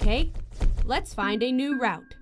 Okay, let's find a new route.